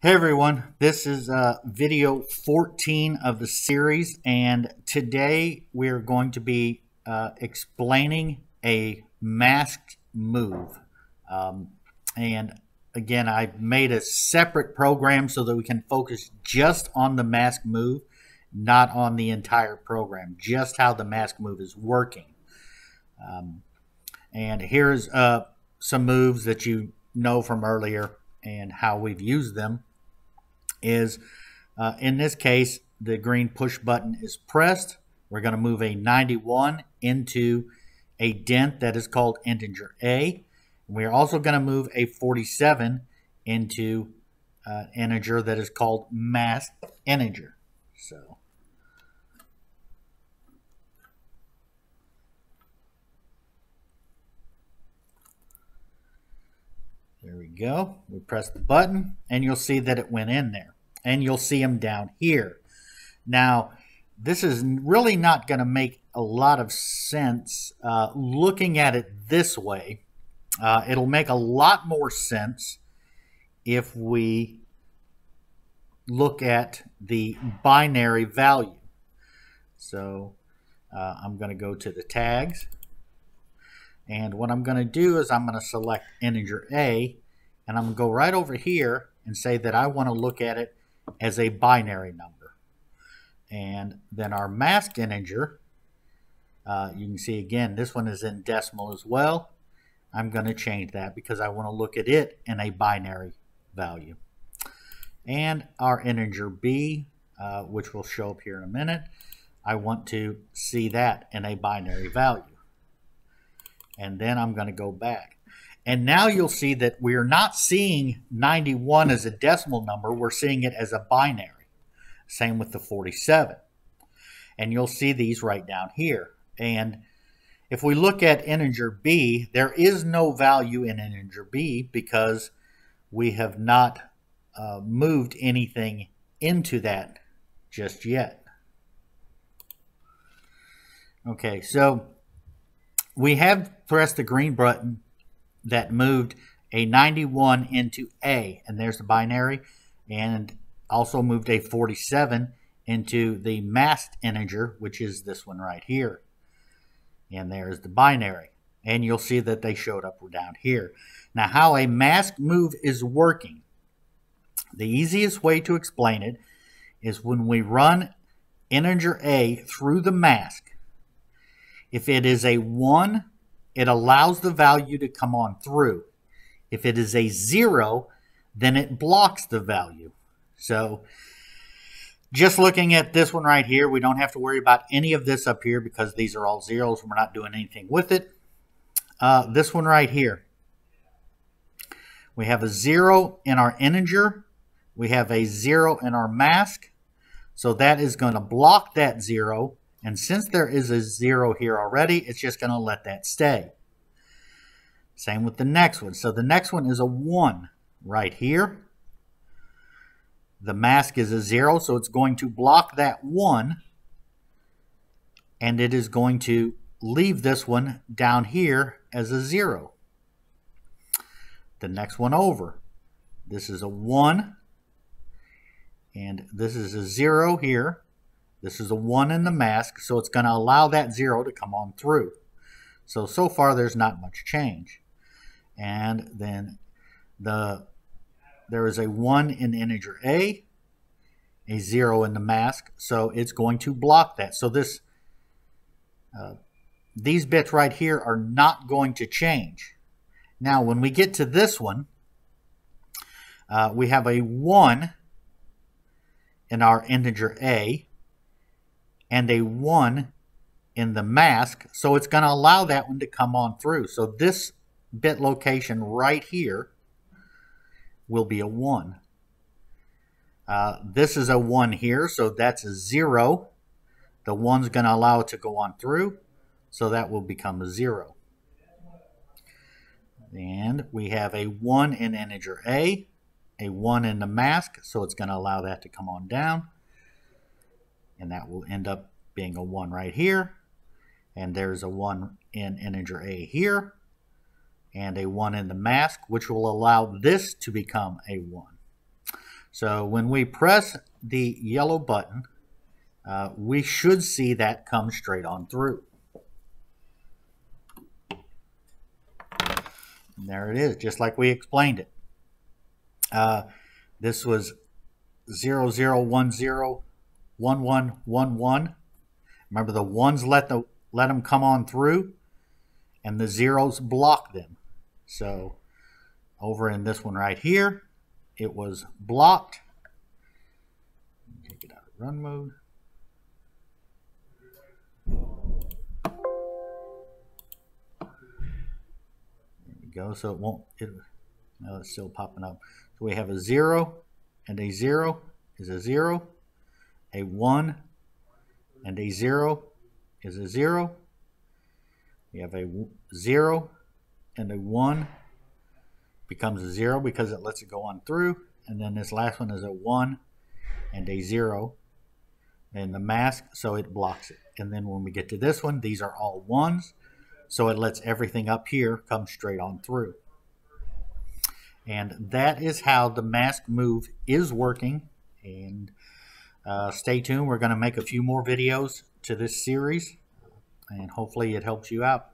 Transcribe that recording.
Hey everyone, this is uh, video 14 of the series, and today we're going to be uh, explaining a masked move. Um, and again, I made a separate program so that we can focus just on the mask move, not on the entire program, just how the mask move is working. Um, and here's uh, some moves that you know from earlier and how we've used them is uh, in this case, the green push button is pressed. We're going to move a 91 into a DINT that is called integer A. We're also going to move a 47 into uh, integer that is called masked integer. So There we go. We press the button and you'll see that it went in there. And you'll see them down here. Now, this is really not going to make a lot of sense uh, looking at it this way. Uh, it'll make a lot more sense if we look at the binary value. So uh, I'm going to go to the tags and what I'm going to do is I'm going to select integer A, and I'm going to go right over here and say that I want to look at it as a binary number. And then our mask integer, uh, you can see again, this one is in decimal as well. I'm going to change that because I want to look at it in a binary value. And our integer b, uh, which will show up here in a minute, I want to see that in a binary value and then I'm going to go back. And now you'll see that we're not seeing 91 as a decimal number, we're seeing it as a binary. Same with the 47. And you'll see these right down here. And if we look at integer b, there is no value in integer b because we have not uh, moved anything into that just yet. Okay, so we have pressed the green button that moved a 91 into A, and there's the binary, and also moved a 47 into the masked integer, which is this one right here. And there's the binary. And you'll see that they showed up down here. Now, how a mask move is working, the easiest way to explain it is when we run integer A through the mask, if it is a 1, it allows the value to come on through. If it is a 0, then it blocks the value. So just looking at this one right here, we don't have to worry about any of this up here because these are all zeros. We're not doing anything with it. Uh, this one right here. We have a 0 in our integer. We have a 0 in our mask. So that is going to block that 0 and since there is a zero here already, it's just going to let that stay. Same with the next one. So the next one is a 1 right here. The mask is a 0, so it's going to block that 1. And it is going to leave this one down here as a 0. The next one over. This is a 1. And this is a 0 here. This is a 1 in the mask, so it's going to allow that 0 to come on through. So, so far there's not much change. And then the there is a 1 in integer A, a 0 in the mask, so it's going to block that. So this uh, these bits right here are not going to change. Now, when we get to this one, uh, we have a 1 in our integer A, and a 1 in the mask. So it's going to allow that one to come on through. So this bit location right here will be a 1. Uh, this is a 1 here, so that's a 0. The 1's going to allow it to go on through, so that will become a 0. And we have a 1 in integer A, a 1 in the mask, so it's going to allow that to come on down and that will end up being a 1 right here. And there's a 1 in integer a here, and a 1 in the mask, which will allow this to become a 1. So when we press the yellow button, uh, we should see that come straight on through. And there it is, just like we explained it. Uh, this was 00101111. Remember the ones let the let them come on through and the zeros block them. So over in this one right here, it was blocked. Take it out of run mode. There we go. So it won't, it, now it's still popping up. So we have a zero and a zero is a zero. A one and a zero is a zero. We have a zero and a one becomes a zero because it lets it go on through. And then this last one is a one and a zero and the mask, so it blocks it. And then when we get to this one, these are all ones, so it lets everything up here come straight on through. And that is how the mask move is working. And uh, stay tuned, we're going to make a few more videos to this series, and hopefully it helps you out.